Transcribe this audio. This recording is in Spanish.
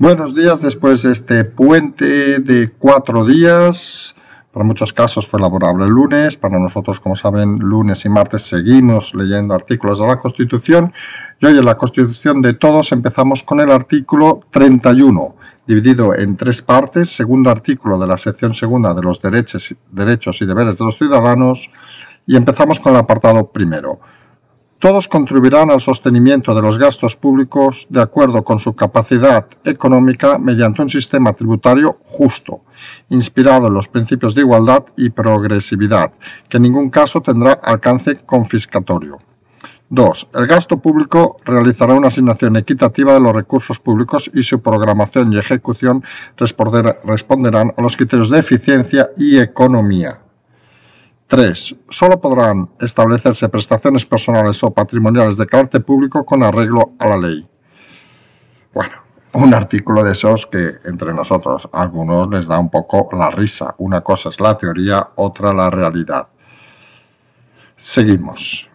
Buenos días después de este puente de cuatro días. Para muchos casos fue laborable el lunes. Para nosotros, como saben, lunes y martes seguimos leyendo artículos de la Constitución. Y hoy en la Constitución de todos empezamos con el artículo 31, dividido en tres partes. Segundo artículo de la sección segunda de los derechos, derechos y deberes de los ciudadanos. Y empezamos con el apartado primero todos contribuirán al sostenimiento de los gastos públicos de acuerdo con su capacidad económica mediante un sistema tributario justo, inspirado en los principios de igualdad y progresividad, que en ningún caso tendrá alcance confiscatorio. 2. El gasto público realizará una asignación equitativa de los recursos públicos y su programación y ejecución responderán a los criterios de eficiencia y economía. 3. Solo podrán establecerse prestaciones personales o patrimoniales de carácter público con arreglo a la ley. Bueno, un artículo de esos que entre nosotros a algunos les da un poco la risa. Una cosa es la teoría, otra la realidad. Seguimos.